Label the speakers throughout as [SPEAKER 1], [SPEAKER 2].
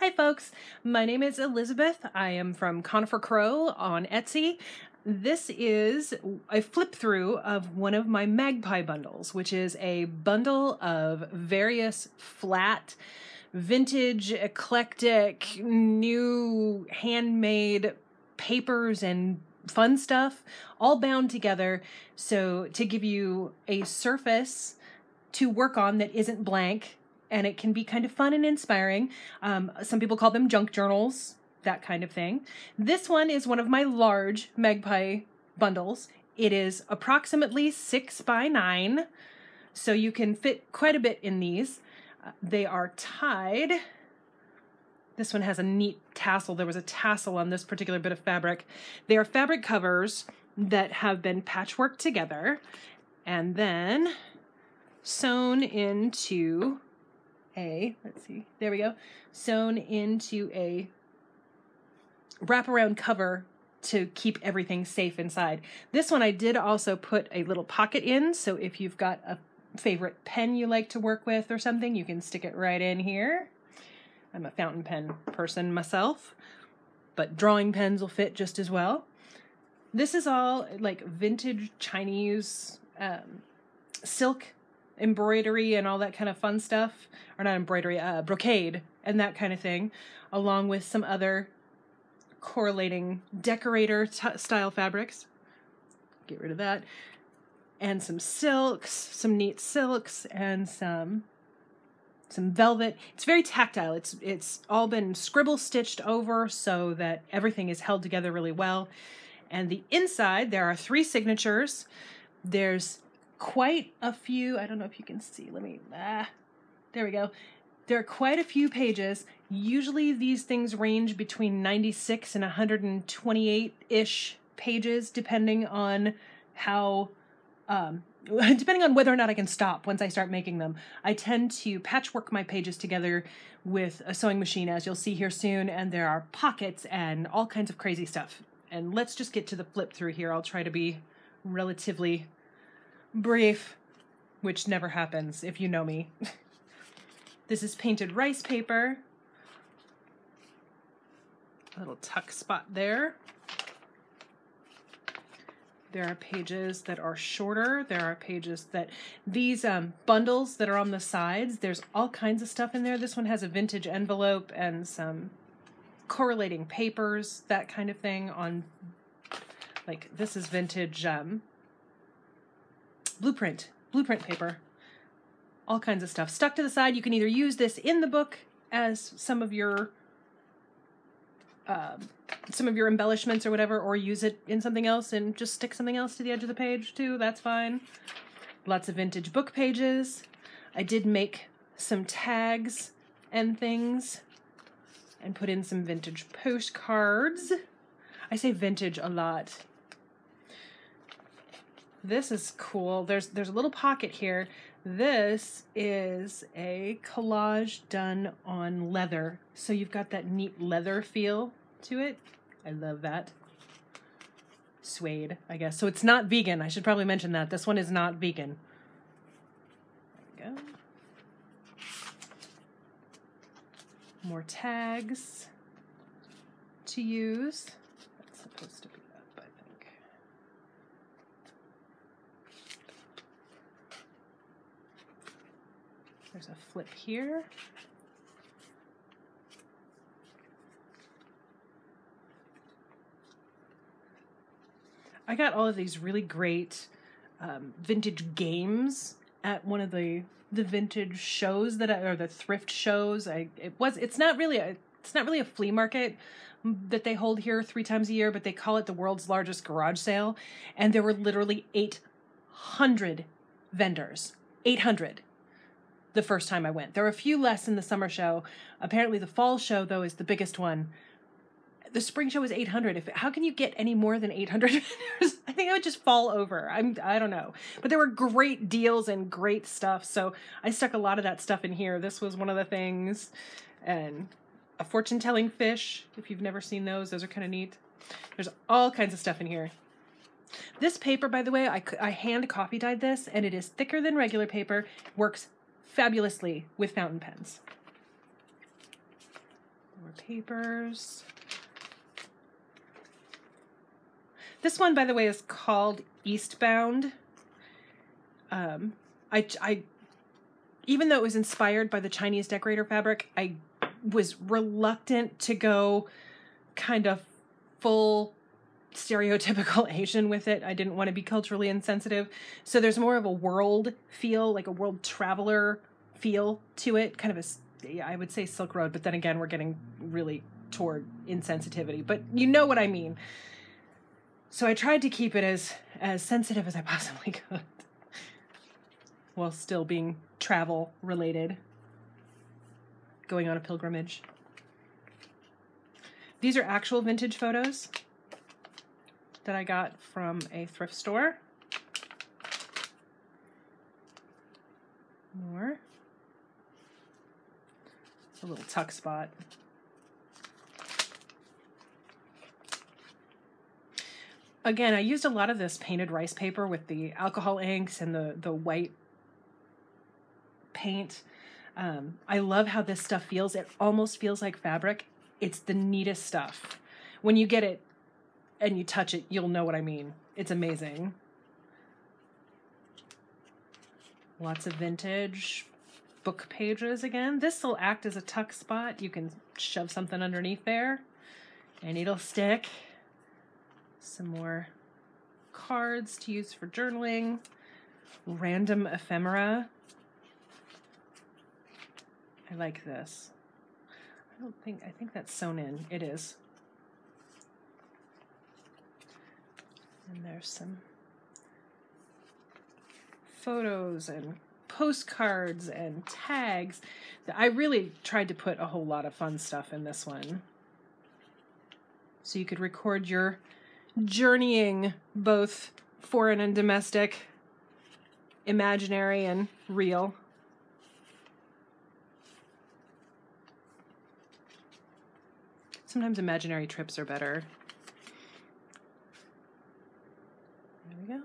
[SPEAKER 1] Hi folks, my name is Elizabeth. I am from Conifer Crow on Etsy. This is a flip through of one of my Magpie bundles, which is a bundle of various flat, vintage, eclectic, new handmade papers and fun stuff all bound together so to give you a surface to work on that isn't blank and it can be kind of fun and inspiring. Um, some people call them junk journals, that kind of thing. This one is one of my large Magpie bundles. It is approximately six by nine, so you can fit quite a bit in these. Uh, they are tied. This one has a neat tassel. There was a tassel on this particular bit of fabric. They are fabric covers that have been patchworked together and then sewn into a, let's see, there we go, sewn into a wraparound cover to keep everything safe inside. This one I did also put a little pocket in, so if you've got a favorite pen you like to work with or something, you can stick it right in here. I'm a fountain pen person myself, but drawing pens will fit just as well. This is all like vintage Chinese um, silk embroidery and all that kind of fun stuff, or not embroidery, uh, brocade and that kind of thing, along with some other correlating decorator style fabrics. Get rid of that. And some silks, some neat silks, and some some velvet. It's very tactile. It's it's all been scribble stitched over so that everything is held together really well. And the inside, there are three signatures. There's quite a few. I don't know if you can see. Let me, ah, there we go. There are quite a few pages. Usually these things range between 96 and 128-ish pages, depending on how, um, depending on whether or not I can stop once I start making them. I tend to patchwork my pages together with a sewing machine, as you'll see here soon, and there are pockets and all kinds of crazy stuff. And let's just get to the flip through here. I'll try to be relatively brief, which never happens if you know me. this is painted rice paper. A little tuck spot there. There are pages that are shorter. There are pages that, these um, bundles that are on the sides, there's all kinds of stuff in there. This one has a vintage envelope and some correlating papers, that kind of thing on, like this is vintage um, blueprint, blueprint paper, all kinds of stuff. Stuck to the side, you can either use this in the book as some of your uh, some of your embellishments or whatever, or use it in something else and just stick something else to the edge of the page too. That's fine. Lots of vintage book pages. I did make some tags and things and put in some vintage postcards. I say vintage a lot. This is cool. There's there's a little pocket here. This is a collage done on leather. So you've got that neat leather feel to it. I love that. Suede, I guess. So it's not vegan. I should probably mention that. This one is not vegan. There we go. More tags to use. That's supposed to be There's a flip here. I got all of these really great um, vintage games at one of the the vintage shows that I, or the thrift shows. I it was it's not really a it's not really a flea market that they hold here three times a year, but they call it the world's largest garage sale, and there were literally eight hundred vendors. Eight hundred the first time I went. There were a few less in the summer show. Apparently, the fall show though is the biggest one. The spring show is 800. If how can you get any more than 800 I think I would just fall over. I'm I don't know. But there were great deals and great stuff. So I stuck a lot of that stuff in here. This was one of the things and a fortune telling fish. If you've never seen those, those are kind of neat. There's all kinds of stuff in here. This paper, by the way, I, I hand coffee dyed this, and it is thicker than regular paper. Works fabulously with fountain pens. More papers. This one, by the way, is called Eastbound. Um, I, I, even though it was inspired by the Chinese decorator fabric, I was reluctant to go kind of full stereotypical Asian with it. I didn't want to be culturally insensitive. So there's more of a world feel, like a world traveler feel to it, kind of a I would say Silk Road, but then again, we're getting really toward insensitivity, but you know what I mean. So I tried to keep it as as sensitive as I possibly could while still being travel related. Going on a pilgrimage. These are actual vintage photos that I got from a thrift store. More. It's a little tuck spot. Again, I used a lot of this painted rice paper with the alcohol inks and the, the white paint. Um, I love how this stuff feels. It almost feels like fabric. It's the neatest stuff. When you get it and you touch it, you'll know what I mean. It's amazing. Lots of vintage book pages again. This will act as a tuck spot. You can shove something underneath there and it'll stick. Some more cards to use for journaling. Random ephemera. I like this. I don't think, I think that's sewn in. It is. And there's some photos and postcards and tags. That I really tried to put a whole lot of fun stuff in this one. So you could record your journeying, both foreign and domestic, imaginary and real. Sometimes imaginary trips are better. There we go.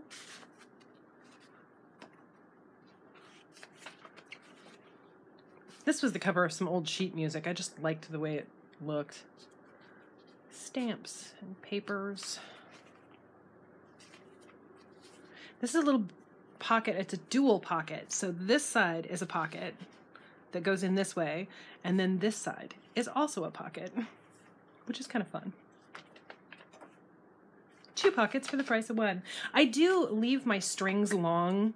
[SPEAKER 1] This was the cover of some old sheet music. I just liked the way it looked. Stamps and papers. This is a little pocket. It's a dual pocket. So this side is a pocket that goes in this way, and then this side is also a pocket, which is kind of fun. Two pockets for the price of one. I do leave my strings long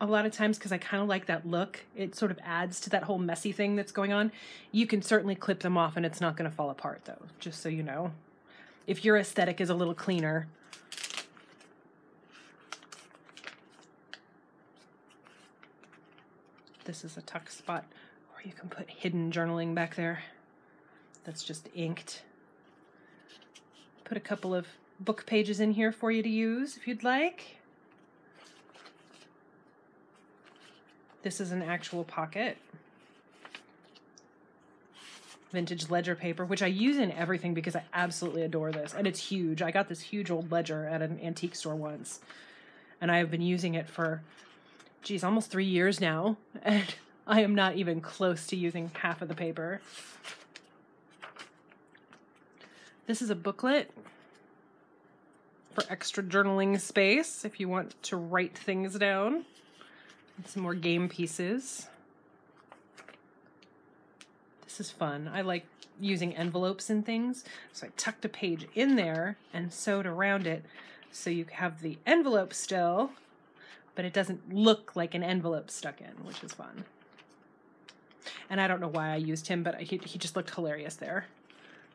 [SPEAKER 1] a lot of times because I kind of like that look. It sort of adds to that whole messy thing that's going on. You can certainly clip them off and it's not going to fall apart though, just so you know. If your aesthetic is a little cleaner. This is a tuck spot or you can put hidden journaling back there. That's just inked. Put a couple of book pages in here for you to use if you'd like. This is an actual pocket. Vintage ledger paper, which I use in everything because I absolutely adore this. And it's huge. I got this huge old ledger at an antique store once. And I have been using it for, geez, almost three years now. And I am not even close to using half of the paper. This is a booklet for extra journaling space if you want to write things down. Some more game pieces. This is fun. I like using envelopes and things. So I tucked a page in there and sewed around it so you have the envelope still, but it doesn't look like an envelope stuck in, which is fun. And I don't know why I used him, but he, he just looked hilarious there.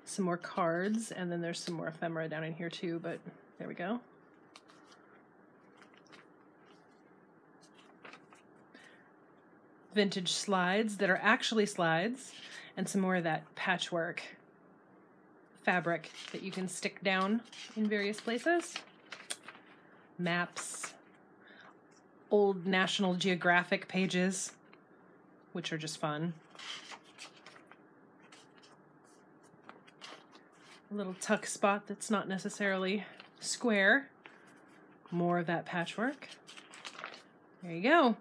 [SPEAKER 1] Some more cards, and then there's some more ephemera down in here too, but there we go. Vintage slides that are actually slides and some more of that patchwork fabric that you can stick down in various places. Maps, old National Geographic pages, which are just fun. A little tuck spot that's not necessarily square. More of that patchwork. There you go.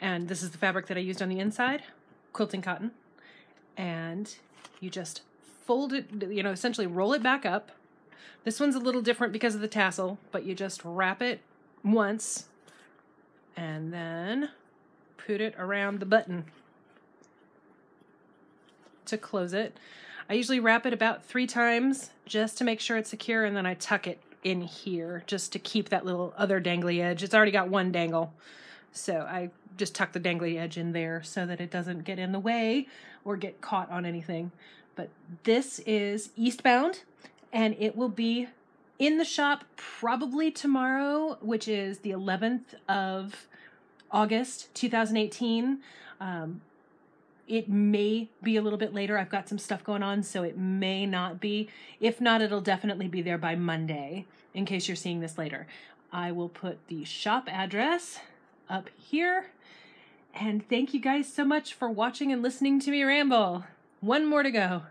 [SPEAKER 1] And this is the fabric that I used on the inside, quilting cotton. And you just fold it, you know, essentially roll it back up. This one's a little different because of the tassel, but you just wrap it once and then put it around the button to close it. I usually wrap it about three times just to make sure it's secure and then I tuck it in here just to keep that little other dangly edge. It's already got one dangle. So I just tuck the dangly edge in there so that it doesn't get in the way or get caught on anything. But this is Eastbound and it will be in the shop probably tomorrow, which is the 11th of August 2018. Um, it may be a little bit later. I've got some stuff going on, so it may not be. If not, it'll definitely be there by Monday in case you're seeing this later. I will put the shop address up here. And thank you guys so much for watching and listening to me ramble. One more to go.